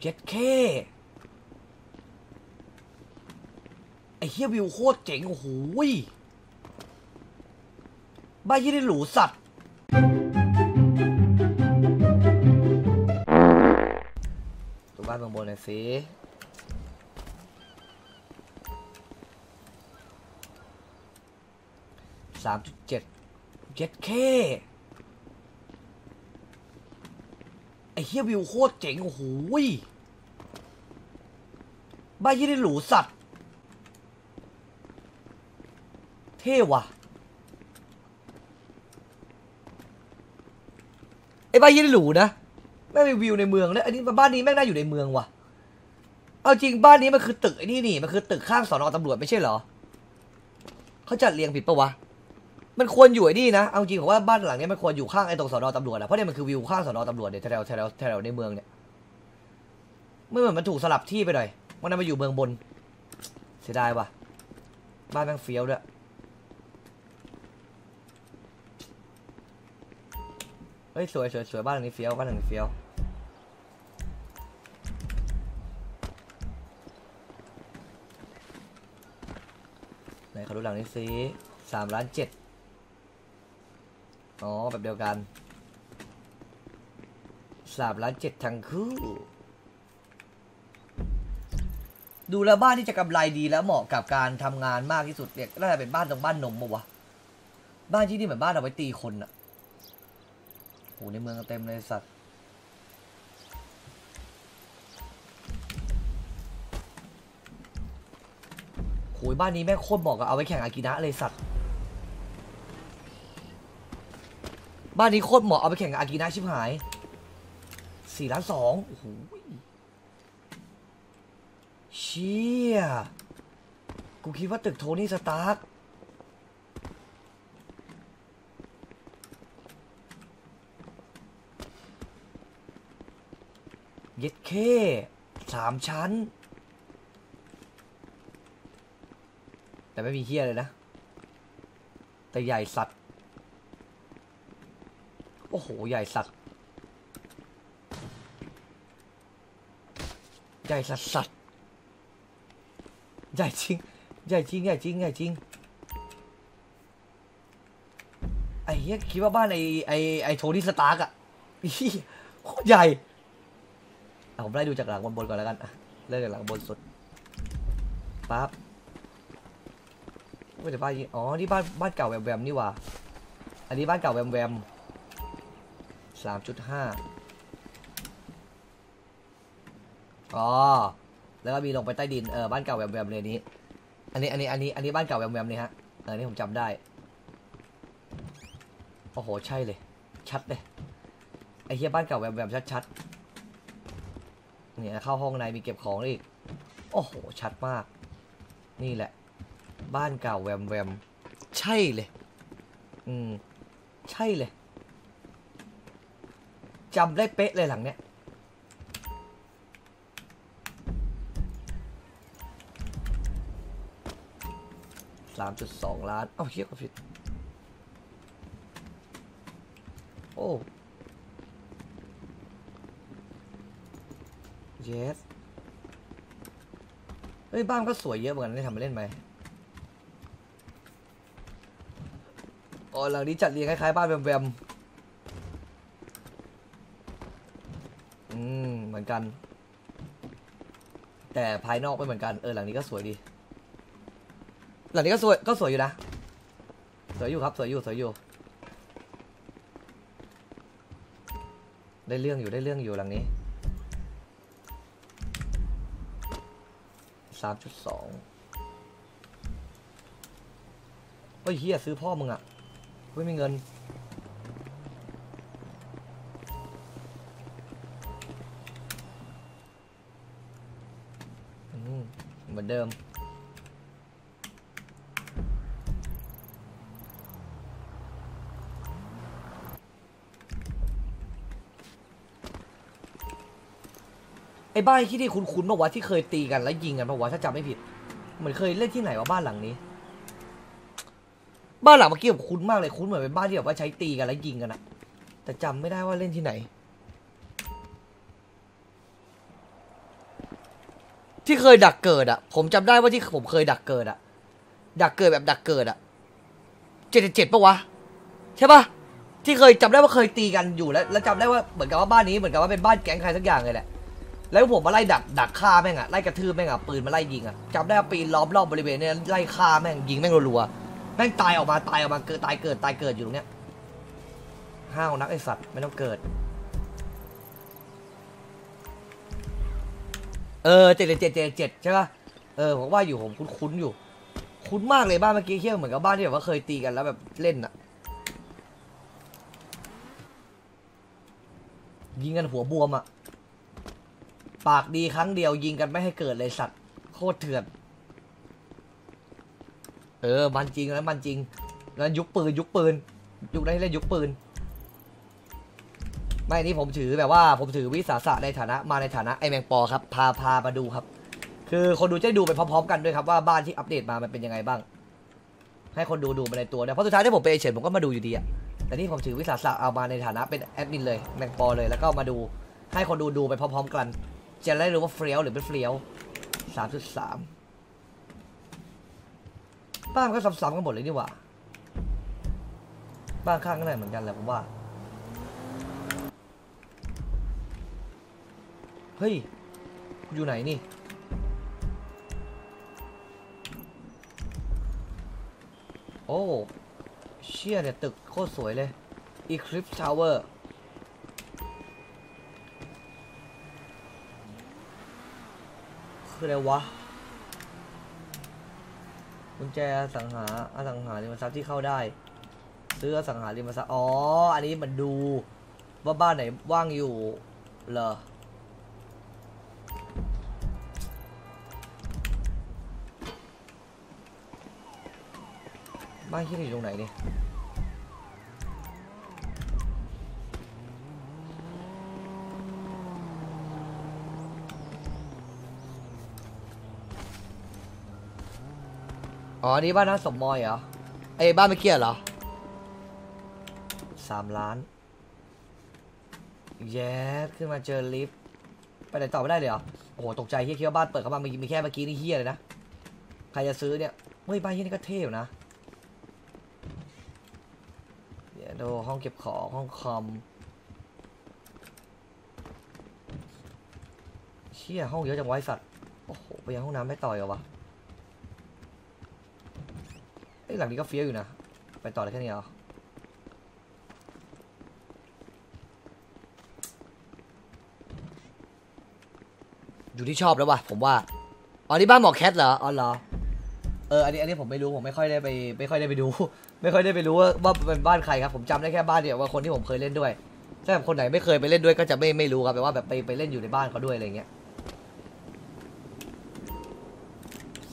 เจ็ดเคไอ้เฮียวิวโคตรเจ๋งโอ้โหยบ้านยี่ได้หรูสัตว์ตัวบ้านเบื้องบนหน่อยสิสามจุดเจ็ดเจ็ดเคไอ้ เฮียวิวโคตรเจ๋งโอ้โหบ้านยี่ได้หรูสัตว์ เท่ว่ะไอ้บ้านยี่ได้หรูนะแม่งมีวิวในเมืองเลยอันนี้บ้านนี้แม่งน่าอยู่ในเมืองว่ะ เอาจริงบ้านนี้มันคือตึกไอ้นี่นี่มันคือตึกข้างสอนอตำรวจไม่ใช่เหรอเขาจัดเรียงผิดปะวะ มันควรอยู่ไอ้นี่นะ เอาจริงผมว่าบ้านหลังเนี้ยมันควรอยู่ข้างไอ้ตรงสอนอตำรวจอะเพราะเนี่ยมันคือวิวข้างสอนอตำรวจเนี่ยแถวแถวแถวในเมืองเนี่ยไม่เหมือนมันถูกสลับที่ไปหน่อยมันนั้นมาอยู่เมืองบน เสียดายว่ะ บ้านแม่งเฟี้ยวด้วยเฮ้ยสวยสวยสวยบ้านหลังนี้เฟี้ยวบ้านหลังนี้เฟี้ยวไหนเขาดูหลังนี้สิสามล้านเจ็ด อ๋อแบบเดียวกันสามล้านเจ็ดทั้งคู่ ดูแล้วบ้านที่จะกำไรดีแล้วเหมาะกับการทำงานมากที่สุดเนี่ยน่าจะเป็นบ้านตรงบ้านนมปะวะ บ้านที่นี่เหมือนบ้านเอาไว้ตีคนอะโหในเมืองเต็มเลยสัตว์โหยบ้านนี้แม่งโคตรเหมาะกับเอาไว้แข่งอากินะเลยสัตว์ บ้านนี้โคตรเหมาะเอาไปแข่งกับอากินะชิบหายสี่ล้านสองโอ้โหเชี่ยกูคิดว่าตึกโทนี่สตาร์คเย็ดเคสามชั้น แต่ไม่มีเฮียเลยนะ แต่ใหญ่สัตว์ อ้โห ใหญ่สัตว์ ใหญ่สัตว์สัตว์ ใหญ่จริง ใหญ่จริง ใหญ่จริง ใหญ่จริง ไอ้เหี้ยคิดว่าบ้านไอ้ไอ้ไอ้โทนี่สตาร์กอะโคตรใหญ่ เอาผมไล่ดูจากหลังบนบนก่อนแล้วกันเริ่มจากหลังบนสุดปั๊บไม่แต่บ้านอ๋อ นี่บ้านบ้านเก่าแวมแวมนี่ว่า อันนี้บ้านเก่าแวมแวม สามจุดห้าอ๋อ แล้วก็มีลงไปใต้ดิน เออ บ้านเก่าแวมแวมเลยนี้ อันนี้ อันนี้ อันนี้ อันนี้บ้านเก่าแวมแวมนี่ฮะ เออ นี่ผมจำได้ โอ้โห ใช่เลย ชัดเลย ไอ้เฮียบ้านเก่าแวมแวมชัดๆ เนี่ย เข้าห้องในมีเก็บของอีก โอ้โห ชัดมาก นี่แหละ บ้านเก่าแวมแวม ใช่เลย อืม ใช่เลย จำได้เป๊ะเลยหลังเนี้ยสามจุดสองล้าน เอ้าเฮียก็ผิด โอ้ yes เฮ้ย บ้านก็สวยเยอะเหมือนกันได้ทำมาเล่นไหมอ๋อหลังนี้จัดเรียงคล้ายๆบ้านแวมๆ อืมเหมือนกัน แต่ภายนอกไม่เหมือนกันเออหลังนี้ก็สวยดี หลังนี้ก็สวยก็สวยอยู่นะสวยอยู่ครับสวยอยู่สวยอยู่ ได้เรื่องอยู่ได้เรื่องอยู่หลังนี้สามจุดสองเฮ้ยเฮียซื้อพ่อมึงอะไม่มีเงิน อนเดิม ไอ้บ้านที่ที่คุ้นๆมาวะที่เคยตีกันแล้วยิงกันมาวะถ้าจำไม่ผิด เหมือนเคยเล่นที่ไหนวะบ้านหลังนี้ บ้านหลังเมื่อกี้ผมคุ้นมากเลยคุ้นเหมือนเป็นบ้านที่แบบว่าใช้ตีกันแล้วยิงกันอะแต่จำไม่ได้ว่าเล่นที่ไหน ที่เคยดักเกิดอะผมจำได้ว่าที่ผมเคยดักเกิดอะดักเกิดแบบดักเกิดอะเจ็ดเจ็ดปะวะ ใช่ปะที่เคยจำได้ว่าเคยตีกันอยู่แล้ว แล้วจำได้ว่าเหมือนกับว่าบ้านนี้เหมือนกับว่าเป็นบ้านแก๊งใครสักอย่างเลยแหละ แล้วผมมาไล่ดักดักฆ่าแม่งอะไล่กระทืบแม่งอะปืนมาไล่ยิงอะจำได้ว่าปีนล้อมรอบบริเวณเนี้ยไล่ฆ่าแม่งยิงแม่งรัวๆแม่งตายออกมาตายออกมาเกิดตายเกิดตายเกิดอยู่ตรงเนี้ยห้าวนักไอสัตว์ไม่ต้องเกิด เออเจ็ดเจ็ดเจ็ดเจ็ดใช่ป่ะเออผมว่าอยู่ผมคุ้นๆอยู่ คุ้นมากเลยบ้านเมื่อกี้เที่ยวเหมือนกับบ้านที่แบบว่าเคยตีกันแล้วแบบเล่นอะยิงกันหัวบวมอะปากดีครั้งเดียวยิงกันไม่ให้เกิดเลยสัตว์โคตรเถื่อน เออมันจริงแล้วมันจริง แล้วยุคปืนยุคปืน ยุคนั้นเล่นยุคปืน ไม่นี่ผมถือแบบว่าผมถือวิสาสะในฐานะมาในฐานะไอแมงปอครับพาพามาดูครับ คือคนดูจะดูไปพร้อมๆกันด้วยครับว่าบ้านที่อัปเดตมามันเป็นยังไงบ้าง ให้คนดูดูมาในตัวเนี่ยเพราะสุดท้ายที่ผมไปเฉยผมก็มาดูอยู่ดีอะแต่นี่ผมถือวิสาสะเอามาในฐานะเป็นแอดมินเลยแมงปอเลยแล้วก็มาดูให้คนดูดูไปพร้อมๆกันจะได้รู้ว่าเฟี้ยวหรือไม่เฟี้ยวสามจุดสามบ้านมันก็ซ้ำๆกันหมดเลยนี่หว่าบ้านข้างก็ได้เหมือนกันแหละผมว่า เฮ้ย อยู่ไหนนี่ โอ้ เชี่ยเนี่ย ตึกโคตรสวยเลย Eclipse Tower คืออะไรวะกุญแจสังหาอสังหาริมทรัพย์ที่เข้าได้ ซื้ออสังหาริมทรัพย์อ๋อ อันนี้มันดูว่าบ้านไหนว่างอยู่ เหรอ บ้านที่อยู่ตรงไหนเนี่ยอ๋อนี่บ้านน้าสมมอยเหรอไอ้บ้านเมื่อกี้เหรอสามล้าน แย่ขึ้นมาเจอลิฟต์ไปไหนต่อไม่ได้เลยเหรอ โอ้โห ตกใจเฮียคิดว่าบ้านเปิดเข้ามามีมีแค่เมื่อกี้นี่เฮียเลยนะ ใครจะซื้อเนี่ย เฮ้ย บ้านเฮียนี่ก็เท่อยู่นะ เดี๋ยวดูห้องเก็บของห้องคอมเชี่ยห้องเยอะจังไว้สัตว์โอ้โหไปยังห้องน้ำไม่ต่อยเหรอวะไอ้หลังนี้ก็เฟี้ยวอยู่นะ ไปต่อได้แค่นี้เหรออยู่ที่ชอบแล้วว่ะผมว่าอ๋อนี่บ้านหมอแคทเหรออ๋อเหรอ เอออันนี้อันนี้ผมไม่รู้ผมไม่ค่อยได้ไปไม่ค่อยได้ไปดู ไม่ค่อยได้ไปรู้ว่าว่าเป็นบ้านใครครับผมจำได้แค่บ้านเดียวว่าคนที่ผมเคยเล่นด้วยถ้าแบบคนไหนไม่เคยไปเล่นด้วยก็จะไม่ไม่รู้ครับแปลว่าแบบไปไปเล่นอยู่ในบ้านเขาด้วยอะไรเงี้ย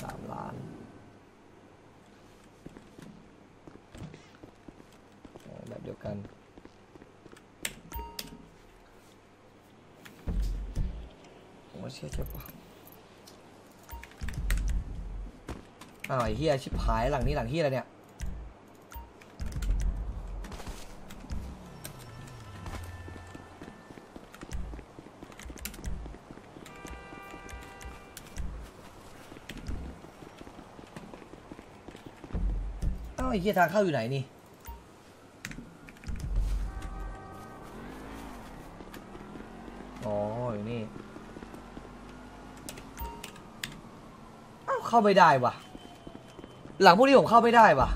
สามล้านแบบเดียวกันผมว่าเชื่อใช่ปะ อ้าวไอ้เฮียชิบหายหลังนี้หลังเฮียอะไรเนี่ย อ้าไอ้เฮียทางเข้าอยู่ไหนนี่อ๋ออยู่นี่เอ้าเข้าไม่ได้ว่ะ หลังพวกนี้ผมเข้าไม่ได้ว่ะ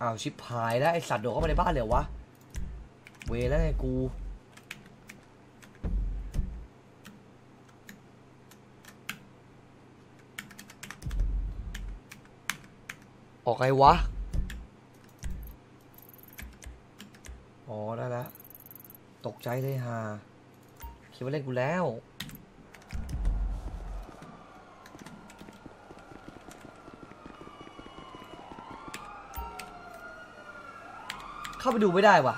อ้าวชิบหายแล้วไอสัตว์โดดเข้ามาในบ้านเลยวะ เวแล้วไงกูออกไงวะ อ๋อ ได้แล้ว ตกใจเลยฮะ คิดว่าเล่นกูแล้ว เข้าไปดูไม่ได้ว่ะ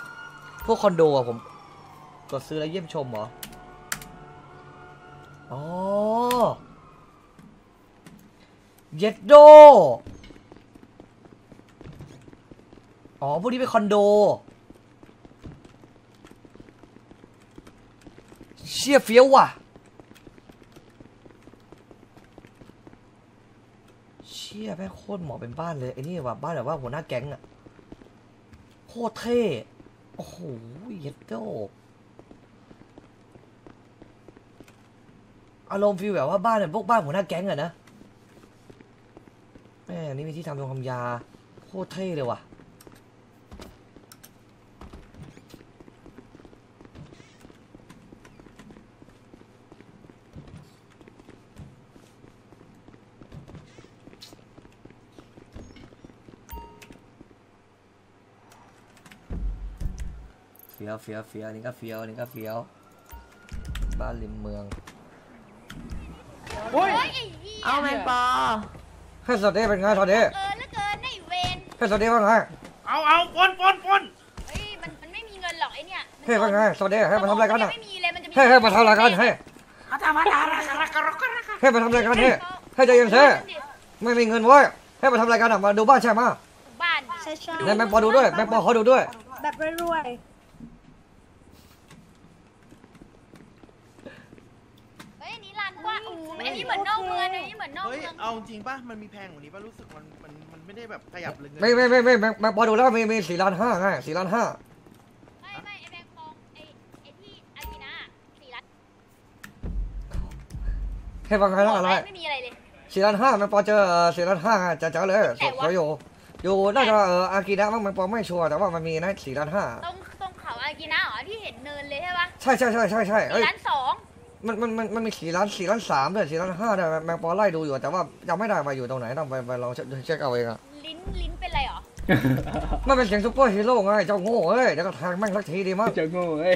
พวกคอนโดอะผม กดซื้อแล้วเยี่ยมชมเหรอ อ๋อ เย็ดโด อ๋อ พวกนี้เป็นคอนโด ชี่ยเฟี้ยวว่ะ เชี่ยแม่โคตรเหมาะเป็นบ้านเลยไอ้นี่ว่ะบ้านแบบว่าหัวหน้าแก๊งอะโคตรเท่ โอ้โหเย็ดโดอารมณ์ฟีลแบบว่าบ้านแบบพวกบ้านหัวหน้าแก๊งอะนะแม่นี่มีที่ทำโรงทำยา โคตรเท่เลยว่ะ ฟี้ยวเฟี้ยวเฟี้ยวอันนี่ก็เฟี้ยวอันนี่ก็เฟี้ยว บ้านริมเมืองโอ้ยเฮ้ยไอ้เหี้ยเอาแมงปอให้สวัสดีเป็นไงสวัสดีเกินแล้วเกินไอ้เวนให้สวัสดีว่าไงเอาเอาปนปนปนเฮ้ยมันมันไม่มีเงินหรอกไอ้เนี่ยเฮ้ยว่าไงสวัสดีให้มาทำอะไรกันอะไม่มีเลยมันจะมีเฮ้ยเฮ้ยมาทำอะไรกันเฮ้ยอาตามาตาระกระกระกระเฮ้ยมาทำอะไรกันเฮ้ยเฮ้ยใจเย็นเซ่ไม่มีเงินเว้ยเฮ้ยมาทำอะไรกันอะมาดูบ้านใช่ไหมยบ้านใช่ใช่ไหนแมงปอดูด้วยแมงปอเขาดูด้วย แบบรวยเฮ้ยอันนี้ลานกว้างอู้อันนี้เหมือนนอกเมืองอั นนี้เหมือนนอกเฮ้ย เมืองเอาจริงป่ะ มันมีแพงกว่านี้ป่ะ รู้สึกมันมันมันไม่ได้แบบขยับเลยเงินไม่ไม่ไม่ไม่แมงแมงปอดูแล้วมีมีสี่ล้านห้าไงสี่ล้านห้าไม่ไม่ไอ้แบงค์คองไอ้ไอ้ที่อากินะสี่ล้านเฮ้ยว่าไงแล้วอะไรไม่มีอะไรเลย สี่ล้านห้าแมงปอเจอสี่ล้านห้าจะจะเลยไหนวะสวยอยู่อยู่น่าจะเอออากินะมั้งแมงปอไม่ชัวร์แต่ว่ามันมีนะสี่ล้านห้าตรงตรงเขาอากินะเหรอที่เห็นเนินเลยใช่ปะใช่ใช่ใช่ใช่ใช่เอ้สี่ล้านสอง มันมันมันมันมีสี่ล้านสี่ล้านสามด้วยสี่ล้านห้าด้วยแมงปอไล่ดูอยู่แต่ว่ายังไม่ได้มาอยู่ตรงไหนต้องไปไปลองเช็คเช็คเอาเองอะลิ้นลิ้นเป็นไรเหรอมันเป็นเสียงซุปเปอร์ฮีโร่ไงเจ้าโง่เอ้ยเดี๋ยวก็แทงแม่งสักทีดีมั้งจะโง่เอ้ย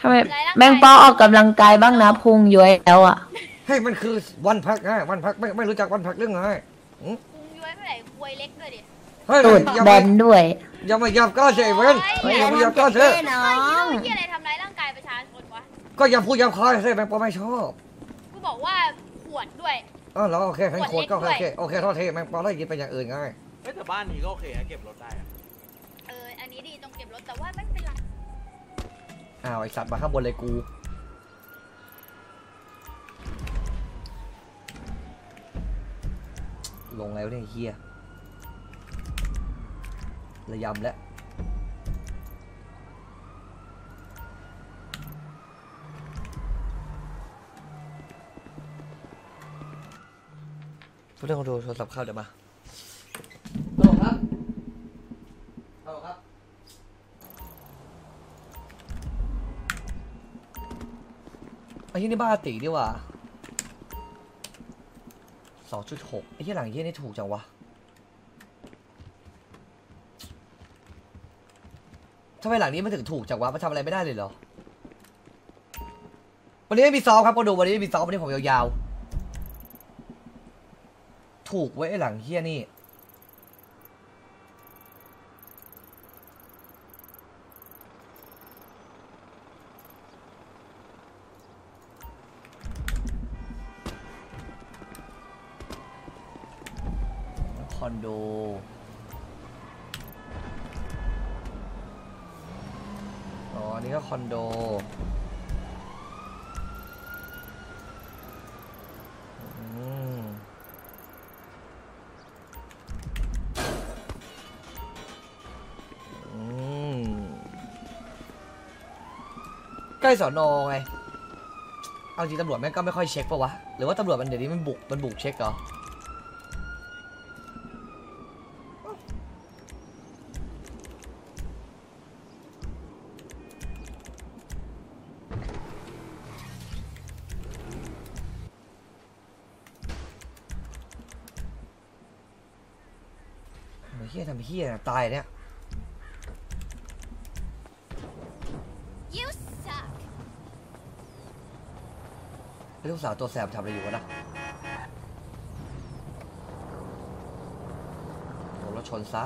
ทำไมแมงปอออกกำลังกายบ้างนะพุงย้อยแล้วอะเฮ้ยมันคือวันพักไงวันพักไม่ไม่รู้จักวันพักเรื่องไงพุงย้อยเท่าไหร่ควยเล็กด้วยดิเฮ้ยตูดอย่าแบไปนด้วยอย่ามายับก้าวเสียเว้นเฮ้ยอย่ามายับก้าวเสียน้อเฮ้ยง ก็อย่าพูดหยาบคายเสียแมงปอไม่ชอบกูบอกว่าขวดด้วย อ๋อแล้วโอเคให้โคตรก็ขวดโอเล็เคกด้วยโอเคโทษทีแมงปอไล่กินไปอย่างอื่นไงเฮ้ยแต่บ้านนี้ก็โอเคอะเก็บรถได้อะเอออันนี้ดีตรงเก็บรถแต่ว่าไม่เป็นไรอ้าวไอสัตว์มาข้างบนเลยกู ลงแล้วเนี่ยไอ้เฮียระยำแล้ว เล่นคอนโทรลโทรศัพท์เข้าเดี๋ยวมาฮัลโหลครับฮัลโหลครับ ไอ้ที่นี่บ้านอาติดีกว่าสองจุดหกไอ้ที่หลังยี่นี่ถูกจังวะ ทำไมหลังนี้มันถึงถูกจังวะ มันทำอะไรไม่ได้เลยเหรอ วันนี้ไม่มีซ้อมครับก็ดูวันนี้ไม่มีซ้อมวันนี้ผมยาวๆ ถูกไว้ไอหลังเฮียนี่ คอนโดอ๋ออันนี้ก็คอนโด ใกล้สอนอไง เอาจริงตำรวจแม่งก็ไม่ค่อยเช็คปะวะ หรือว่าตำรวจมันเดี๋ยวนี้มันบุกมันบุกเช็คเหรอ เฮียทำเฮียตายเนี่ย ไอ้ลูกสาวตัวแสบทำอะไรอยู่วะนะโดนรถชนซะ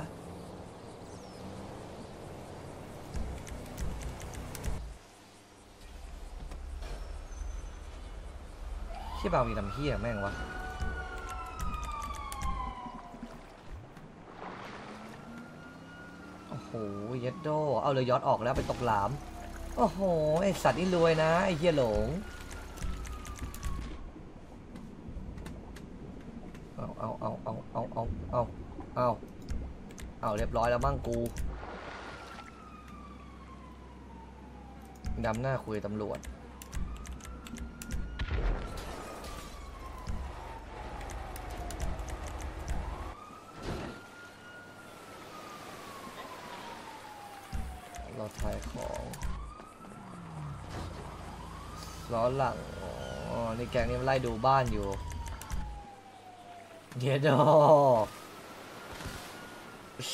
ที่บางมีทำเฮียแม่งวะโอ้โหเย็ดโด เอาเลยยอดออกแล้วไปตกหลาม โอ้โห ไอสัตว์นี่รวยนะ ไอเฮียหลง ร้อยแล้วมั่งกูดำหน้าคุยกับตำรวจ เราถ่ายของล้อหลัง อ๋อ นี่แกงนี่ไล่ดูบ้านอยู่ เดี๋ยวดอ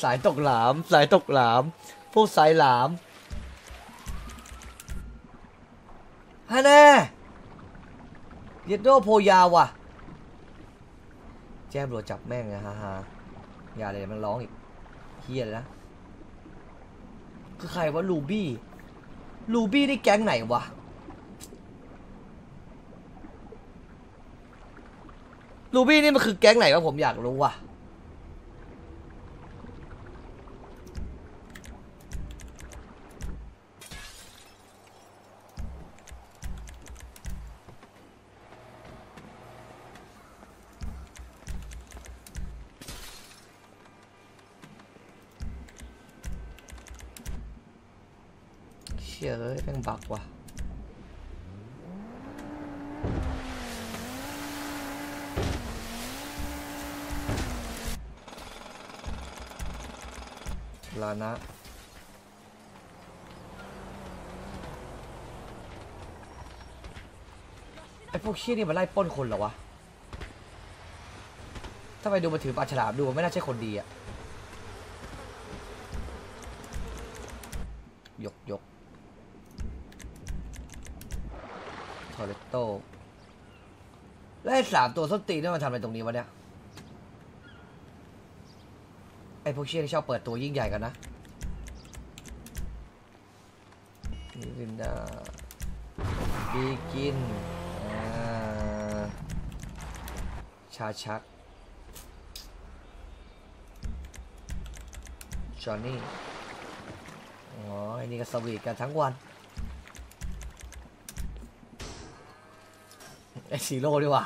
สายตกหลาม สายตกหลาม พวกสายหลามฮะแน่เยดโดโพยาว่ะ แจ้งตรวจับแม่งนะฮะฮะอย่าเลยมันร้องอีกเฮียเลยนะ คือใครวะลูบี้ ลูบี้นี่แก๊งไหนวะลูบี้นี่มันคือแก๊งไหนวะผมอยากรู้ว่ะ ชี่ยเอ้ยแม่งบักว่ะลานะไอพวกเชี่ยนี่มันไล่ป้นคนเหรอวะถ้าไปดูมาถือปลาฉลามดูไม่น่าใช่คนดีอะยกยก อร์เรโตแล้วไอ้สามตัวส้นตีนนี่มันทำอะไรตรงนี้วะเนี่ย ไอ้พวกเชี่ยที่ชอบเปิดตัวยิ่งใหญ่กันนะมิรินดาบีกินชาชัก จอห์นนี่ อ๋อ ไอ้นี่ก็สวีทกันทั้งวัน ไอ้ซีโร่ดีกว่า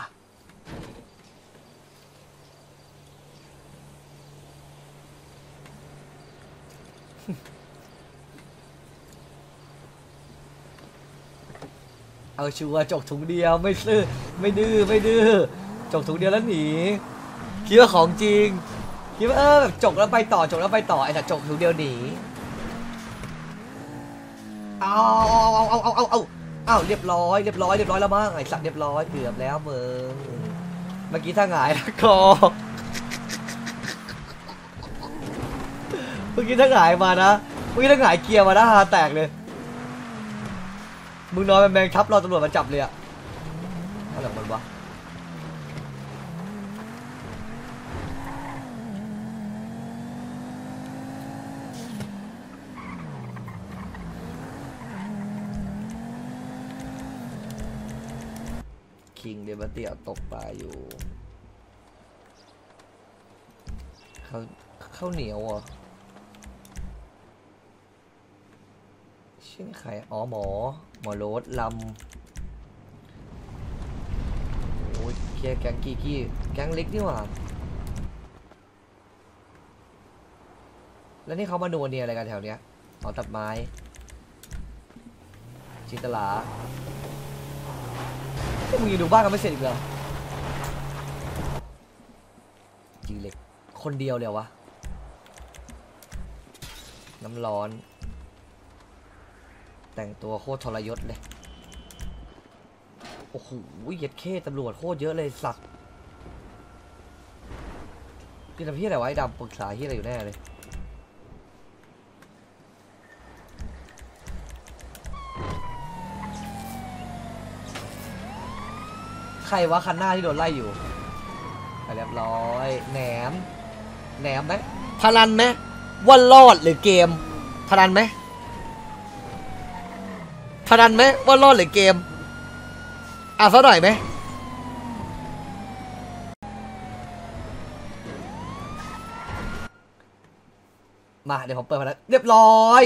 เอาชัวจกถุงเดียวไม่ซื้อไม่ดื้อไม่ดื้อจกถุงเดียวแล้วหนีคิดว่าของจริงคิดว่าเออแบบจกแล้วไปต่อจกแล้วไปต่อไอ้สัตว์จกถุงเดียวหนีเอาเอาเอาเอาเอาเอา อ้าวเรียบร้อยเรียบร้อยเรียบร้อยแล้วมั้งไอสัตว์เรียบร้อยเกือบแล้วมึงเมื่อกี้ถ้าหงายคอเมื่อกี้ถ้าหงายมานะเมื่อกี้ถ้าหงายเกียร์มานะฮาแตกเลยมึงนอนเป็นแมงทับรอตำรวจมาจับเลยอะอะไรมันวะ คิงเดบัตเตียตกปลาอยู่เขาข้าวเหนียวอะชื่อนี่ใครอ๋อหมอ หมอโรสลำโอ้ยเคลียร์แก๊งกี้กี้แก๊งเล็กนี่หว่า แล้วนี่เขามาโนเนียอะไรกันแถวเนี้ยอ๋อตัดไม้จินตลา มึงยังดูบ้านกันไม่เสร็จอีกเหรอจีเล็ก คนเดียวเลยวะ น้ำร้อน แต่งตัวโคตรทรยศเลย โอ้โหเย็ดเข้ตำรวจโคตรเยอะเลยสัตว์พี่ทำพี่อะไรไวะไอ้ดำปรึกษาพี่อะไรอยู่แน่เลย รวะคันหน้าที่โดนไล่อยู่ไปเรียบร้อยแหนมแหนมไหมพนันไหมว่ารอดหรือเกมพนันไหมพนันไหมว่ารอดหรือเกมอะสักหน่อยไหมมาเดี๋ยวผมเปิดพนันเรียบร้อย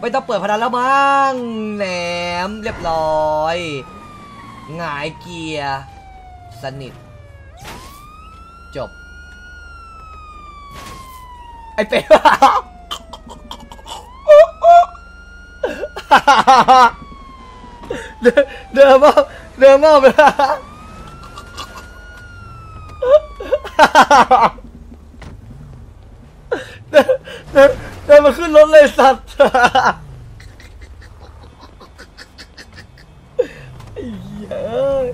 ไม่ต้องเปิดพนันแล้วมั้งแหนมเรียบร้อยหงายเกียร์ สนิท จบ ไอ้เป็ดเดินเดินมเดินมาไปแล้วเดินเดินเดินมาขึ้นรถเลยสัตว์ไอ้เหี้ยเอ้ย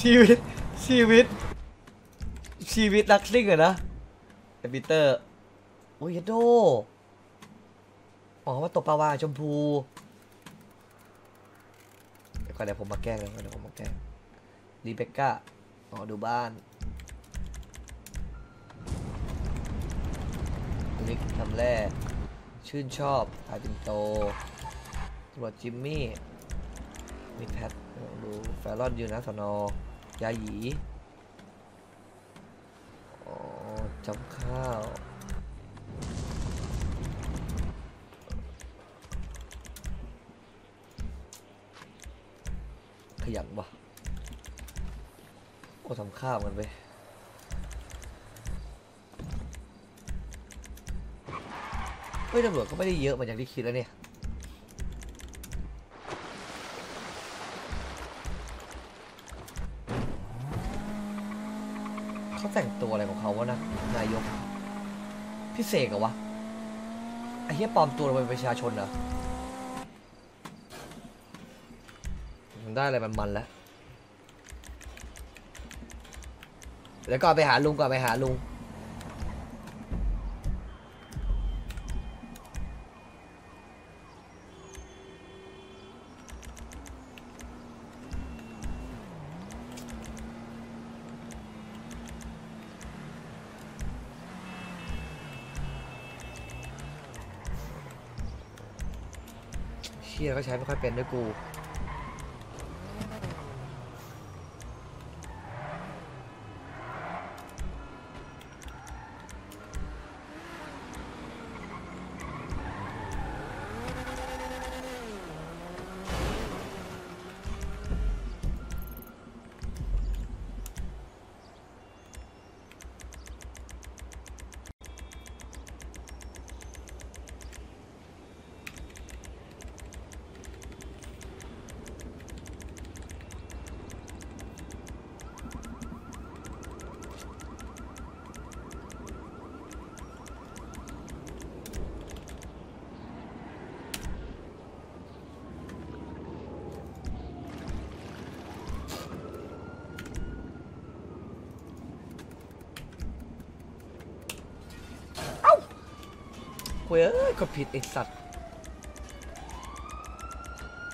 ชีวิต ชีวิต ชีวิตนักซิ่งอะนะแต่ปีเตอร์โอ้ยโดอ๋อว่าตกปลาวาชมพูเดี๋ยวก่อนเดี๋ยวผมมาแกล้งเลยเดี๋ยวผมมาแกล้งรีเบคก้าอ๋อดูบ้านนิกทำแร่ชื่นชอบพายปินโตตำรวจจิมมี่มีแพทดูแฟรอนยืนนะสนอ ยาหยีอ๋อจำข้าวขยันวะโอ้ทำข้าวกันไปเฮ้ยตำรวจก็ไม่ได้เยอะเหมือนอย่างที่คิดแล้วเนี่ย พิเศษเหรอวะไอ้เหี้ยปลอมตัวเป็นประชาชนเหรอมันได้อะไรมันมันๆแล้วเดี๋ยวก่อนไปหาลุงก่อนไปหาลุง ชี่ยก็ใช้ไม่ค่อยเป็นด้วยกู ว้ยเอ้ยก็ผิดไอ้สัตว์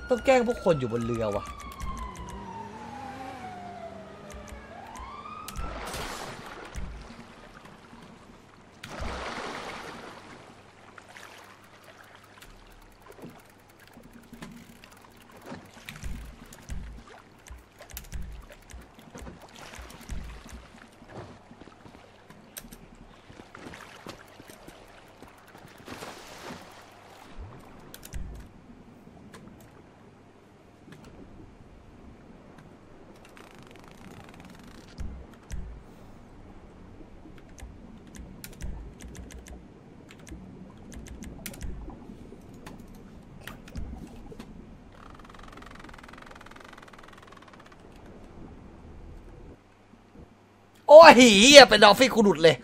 ต้องแกล้งพวกคนอยู่บนเรือวะ โอ้ยเหี้ยเป็นดอฟฟี่กูหลุดเลย